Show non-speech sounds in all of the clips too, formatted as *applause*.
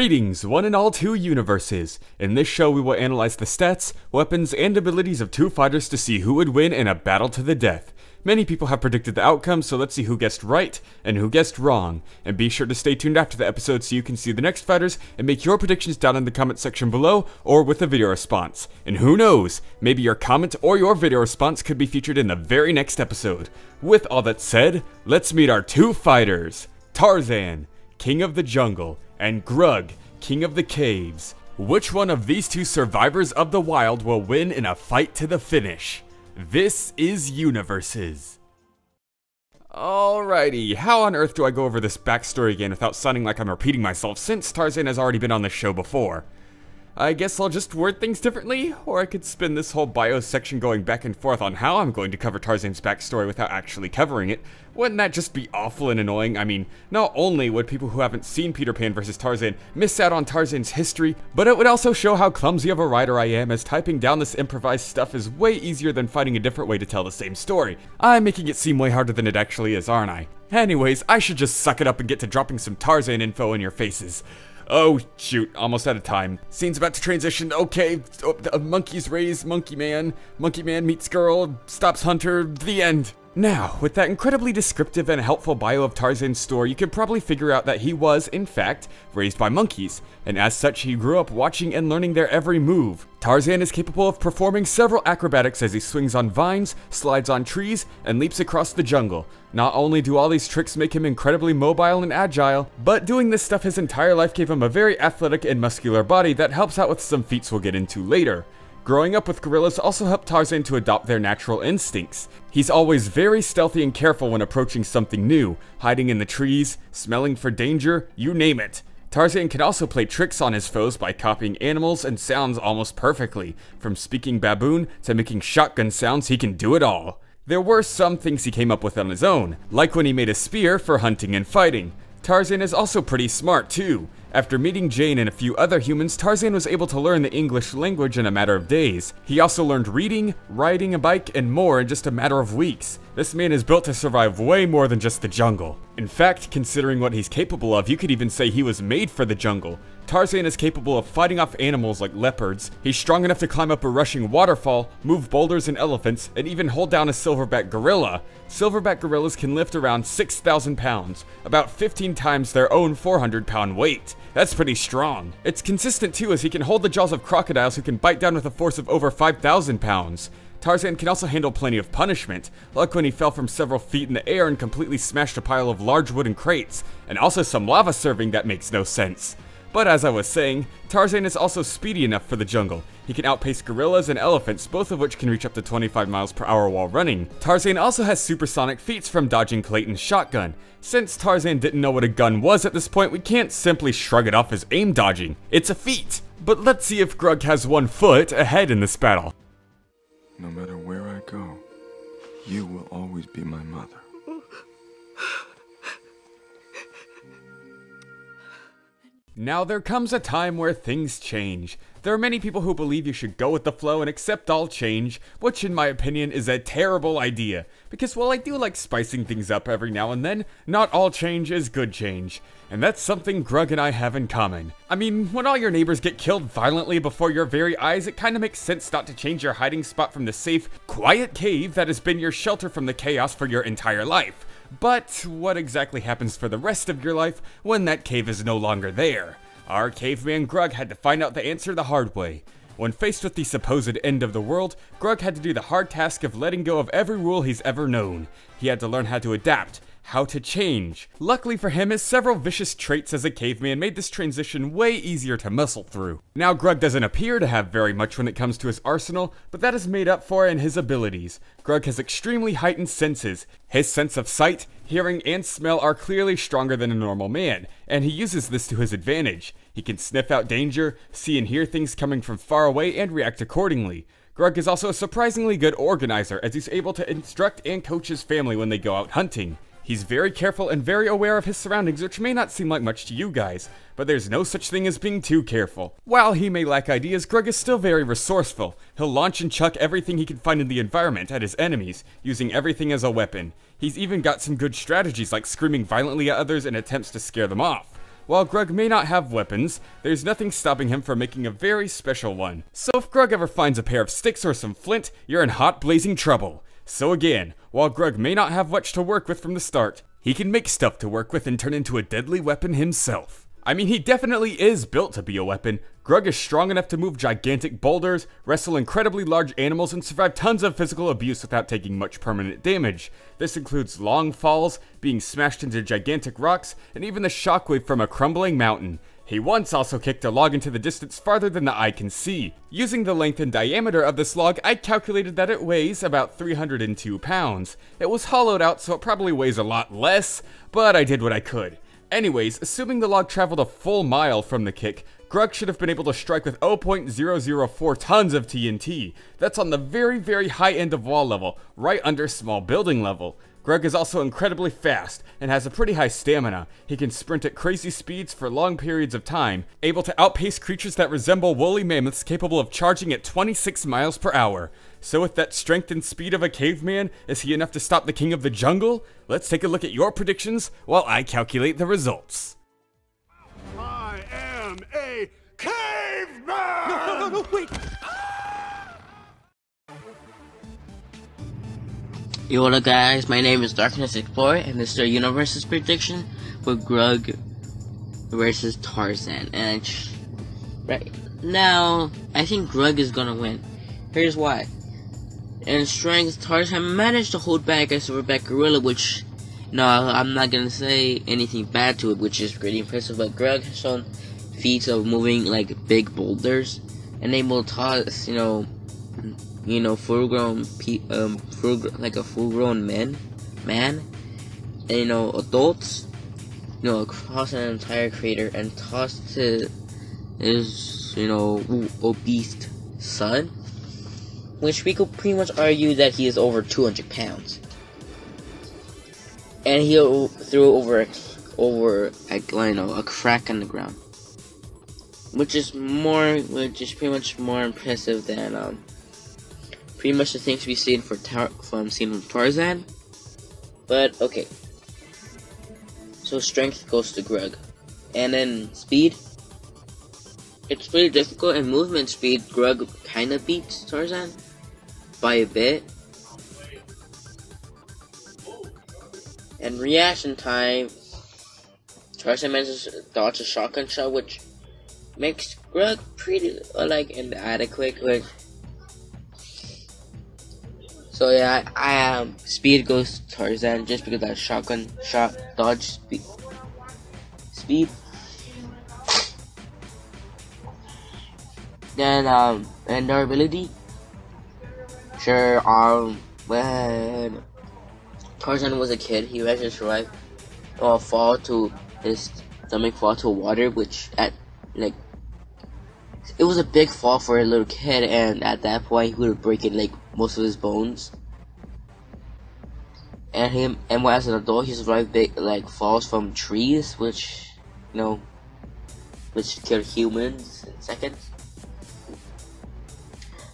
Greetings, one and all to UniVS. In this show, we will analyze the stats, weapons, and abilities of two fighters to see who would win in a battle to the death. Many people have predicted the outcome, so let's see who guessed right and who guessed wrong. And be sure to stay tuned after the episode so you can see the next fighters and make your predictions down in the comment section below or with a video response. And who knows, maybe your comment or your video response could be featured in the very next episode. With all that said, let's meet our two fighters Tarzan, King of the Jungle, and Grug, King of the Caves. Which one of these two survivors of the wild will win in a fight to the finish? This is UniVS. Alrighty, how on earth do I go over this backstory again without sounding like I'm repeating myself since Tarzan has already been on the show before? I guess I'll just word things differently, or I could spend this whole bio section going back and forth on how I'm going to cover Tarzan's backstory without actually covering it. Wouldn't that just be awful and annoying? I mean, not only would people who haven't seen Peter Pan vs. Tarzan miss out on Tarzan's history, but it would also show how clumsy of a writer I am as typing down this improvised stuff is way easier than finding a different way to tell the same story. I'm making it seem way harder than it actually is, aren't I? Anyways, I should just suck it up and get to dropping some Tarzan info in your faces. Oh, shoot, almost out of time. Scene's about to transition. Okay, oh, monkeys raise Monkey Man. Monkey Man meets girl, stops Hunter, the end. Now, with that incredibly descriptive and helpful bio of Tarzan's story, you can probably figure out that he was, in fact, raised by monkeys, and as such he grew up watching and learning their every move. Tarzan is capable of performing several acrobatics as he swings on vines, slides on trees, and leaps across the jungle. Not only do all these tricks make him incredibly mobile and agile, but doing this stuff his entire life gave him a very athletic and muscular body that helps out with some feats we'll get into later. Growing up with gorillas also helped Tarzan to adopt their natural instincts. He's always very stealthy and careful when approaching something new, hiding in the trees, smelling for danger, you name it. Tarzan can also play tricks on his foes by copying animals and sounds almost perfectly. From speaking baboon to making shotgun sounds, he can do it all. There were some things he came up with on his own, like when he made a spear for hunting and fighting. Tarzan is also pretty smart too. After meeting Jane and a few other humans, Tarzan was able to learn the English language in a matter of days. He also learned reading, riding a bike, and more in just a matter of weeks. This man is built to survive way more than just the jungle. In fact, considering what he's capable of, you could even say he was made for the jungle. Tarzan is capable of fighting off animals like leopards. He's strong enough to climb up a rushing waterfall, move boulders and elephants, and even hold down a silverback gorilla. Silverback gorillas can lift around 6,000 pounds, about 15 times their own 400 pound weight. That's pretty strong. It's consistent too as he can hold the jaws of crocodiles who can bite down with a force of over 5,000 pounds. Tarzan can also handle plenty of punishment, like when he fell from several feet in the air and completely smashed a pile of large wooden crates, and also some lava serving that makes no sense. But as I was saying, Tarzan is also speedy enough for the jungle. He can outpace gorillas and elephants, both of which can reach up to 25 miles per hour while running. Tarzan also has supersonic feats from dodging Clayton's shotgun. Since Tarzan didn't know what a gun was at this point, we can't simply shrug it off as aim dodging. It's a feat. But let's see if Grug has one foot ahead in this battle. No matter where I go, you will always be my mother. Now there comes a time where things change. There are many people who believe you should go with the flow and accept all change, which in my opinion is a terrible idea. Because while I do like spicing things up every now and then, not all change is good change. And that's something Grug and I have in common. I mean, when all your neighbors get killed violently before your very eyes, it kinda makes sense not to change your hiding spot from the safe, quiet cave that has been your shelter from the chaos for your entire life. But what exactly happens for the rest of your life when that cave is no longer there? Our caveman Grug had to find out the answer the hard way. When faced with the supposed end of the world, Grug had to do the hard task of letting go of every rule he's ever known. He had to learn how to adapt, how to change. Luckily for him, his several vicious traits as a caveman made this transition way easier to muscle through. Now, Grug doesn't appear to have very much when it comes to his arsenal, but that is made up for in his abilities. Grug has extremely heightened senses. His sense of sight, hearing, and smell are clearly stronger than a normal man, and he uses this to his advantage. He can sniff out danger, see and hear things coming from far away, and react accordingly. Grug is also a surprisingly good organizer, as he's able to instruct and coach his family when they go out hunting. He's very careful and very aware of his surroundings, which may not seem like much to you guys, but there's no such thing as being too careful. While he may lack ideas, Grug is still very resourceful. He'll launch and chuck everything he can find in the environment at his enemies, using everything as a weapon. He's even got some good strategies like screaming violently at others in attempts to scare them off. While Grug may not have weapons, there's nothing stopping him from making a very special one. So if Grug ever finds a pair of sticks or some flint, you're in hot blazing trouble. So again, while Grug may not have much to work with from the start, he can make stuff to work with and turn into a deadly weapon himself. I mean, he definitely is built to be a weapon. Grug is strong enough to move gigantic boulders, wrestle incredibly large animals, and survive tons of physical abuse without taking much permanent damage. This includes long falls, being smashed into gigantic rocks, and even the shockwave from a crumbling mountain. He once also kicked a log into the distance farther than the eye can see. Using the length and diameter of this log, I calculated that it weighs about 302 pounds. It was hollowed out, so it probably weighs a lot less, but I did what I could. Anyways, assuming the log traveled a full mile from the kick, Grug should have been able to strike with 0.004 tons of TNT. That's on the very, very high end of wall level, right under small building level. Grug is also incredibly fast and has a pretty high stamina. He can sprint at crazy speeds for long periods of time, able to outpace creatures that resemble woolly mammoths capable of charging at 26 miles per hour. So with that strength and speed of a caveman, is he enough to stop the king of the jungle? Let's take a look at your predictions while I calculate the results. I am a caveman! No, no, no, no, wait! Yo, what up guys, my name is Darkness Explorer, and this is our Universe's prediction for Grug versus Tarzan. And right now, I think Grug is gonna win. Here's why. In strength, Tarzan managed to hold back a silverback gorilla, which, no, I'm not gonna say anything bad to it, which is pretty impressive, but Grug has shown feats of moving like big boulders and able to toss, you know, you know, full grown, pe- um, full, like a full grown man, man, and you know, adults, you know, across an entire crater and tossed to his, you know, obese son, which we could pretty much argue that he is over 200 pounds. And he threw over, over, a, you know, a crack in the ground. Which is more, which is pretty much more impressive than, um, pretty much the things we've seen for tar from seen from Tarzan. But okay. So strength goes to Grug. And then speed. It's pretty difficult and movement speed Grug kinda beats Tarzan by a bit. And reaction time Tarzan manages dodge a shotgun shot which makes Grug pretty like inadequate which so yeah, I, um, speed goes to Tarzan just because that shotgun shot dodge speed. Speed. Then um, and durability. Sure, um, when Tarzan was a kid, he managed to survive or fall to his stomach fall to water, which at like it was a big fall for a little kid, and at that point, he would have broken like most of his bones. And him, and as an adult, he survived big like falls from trees, which you know, which kill humans in seconds.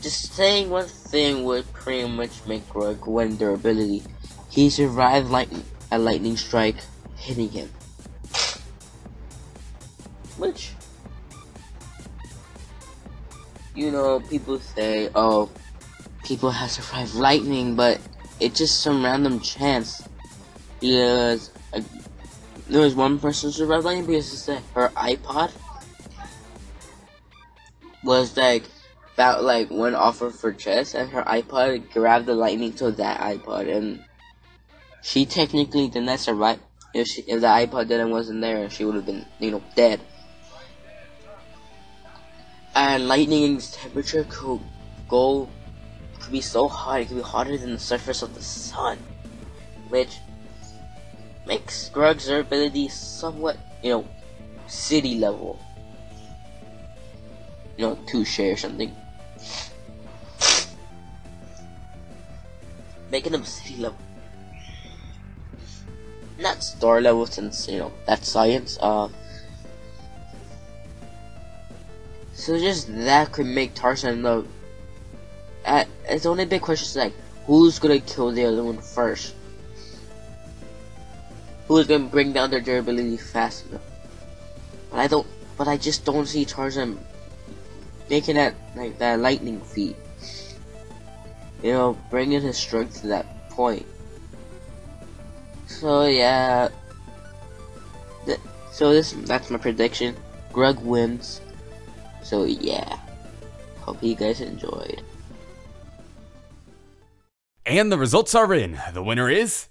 Just saying one thing would pretty much make Grug win durability. He survived like a lightning strike hitting him. Which you know, people say, oh, people have survived lightning, but it's just some random chance. Because uh, there was one person survived lightning because her iPod was like about like one offer for chest, and her iPod grabbed the lightning to that iPod, and she technically did not survive. If she, if the iPod didn't wasn't there, she would have been you know dead and lightning's temperature could go could be so hot it could be hotter than the surface of the sun. Which makes Grug's durability somewhat you know city level. You know touche or something. Making them city level. Not star level since you know that's science uh So just that could make Tarzan look. At, it's only big question is like, who's gonna kill the other one first? Who's gonna bring down their durability fast enough? But I don't. But I just don't see Tarzan making that like that lightning feat. You know, bringing his strength to that point. So yeah. Th so this that's my prediction. Grug wins. So yeah. Hope you guys enjoyed. And the results are in. The winner is.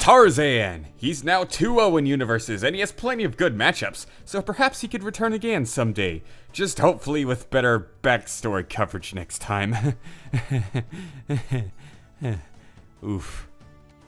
Tarzan! He's now 2 0 in UniVS, and he has plenty of good matchups, so perhaps he could return again someday. Just hopefully with better backstory coverage next time. *laughs* Oof.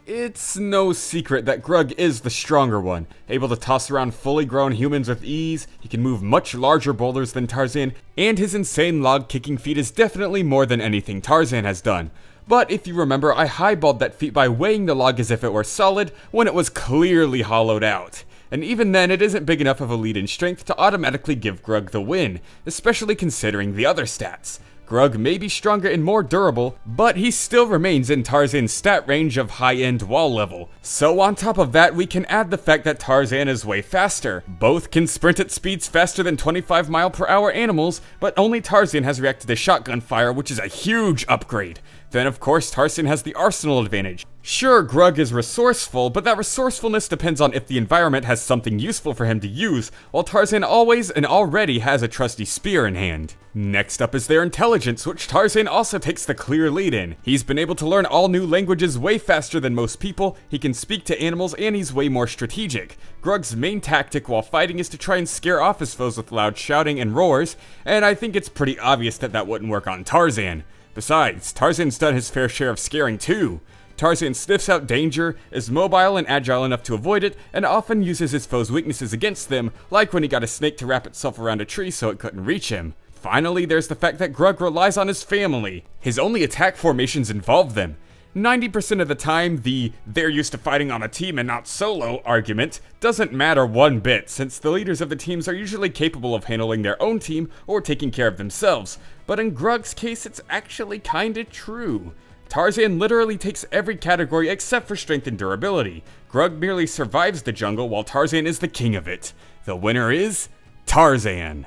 It's no secret that Grug is the stronger one. Able to toss around fully grown humans with ease, he can move much larger boulders than Tarzan, and his insane log kicking feat is definitely more than anything Tarzan has done. But if you remember, I highballed that feat by weighing the log as if it were solid when it was clearly hollowed out. And even then, it isn't big enough of a lead in strength to automatically give Grug the win, especially considering the other stats. Grug may be stronger and more durable, but he still remains in Tarzan's stat range of high-end wall level. So on top of that, we can add the fact that Tarzan is way faster. Both can sprint at speeds faster than 25 mile per hour animals, but only Tarzan has reacted to shotgun fire, which is a huge upgrade. Then of course Tarzan has the arsenal advantage. Sure, Grug is resourceful, but that resourcefulness depends on if the environment has something useful for him to use, while Tarzan always and already has a trusty spear in hand. Next up is their intelligence, which Tarzan also takes the clear lead in. He's been able to learn all new languages way faster than most people, he can speak to animals, and he's way more strategic. Grug's main tactic while fighting is to try and scare off his foes with loud shouting and roars, and I think it's pretty obvious that that wouldn't work on Tarzan. Besides, Tarzan's done his fair share of scaring too. Tarzan sniffs out danger, is mobile and agile enough to avoid it, and often uses his foes' weaknesses against them, like when he got a snake to wrap itself around a tree so it couldn't reach him. Finally, there's the fact that Grug relies on his family. His only attack formations involve them. 90% of the time, the they're used to fighting on a team and not solo argument doesn't matter one bit, since the leaders of the teams are usually capable of handling their own team or taking care of themselves. But in Grug's case, it's actually kinda true. Tarzan literally takes every category except for strength and durability. Grug merely survives the jungle while Tarzan is the king of it. The winner is Tarzan.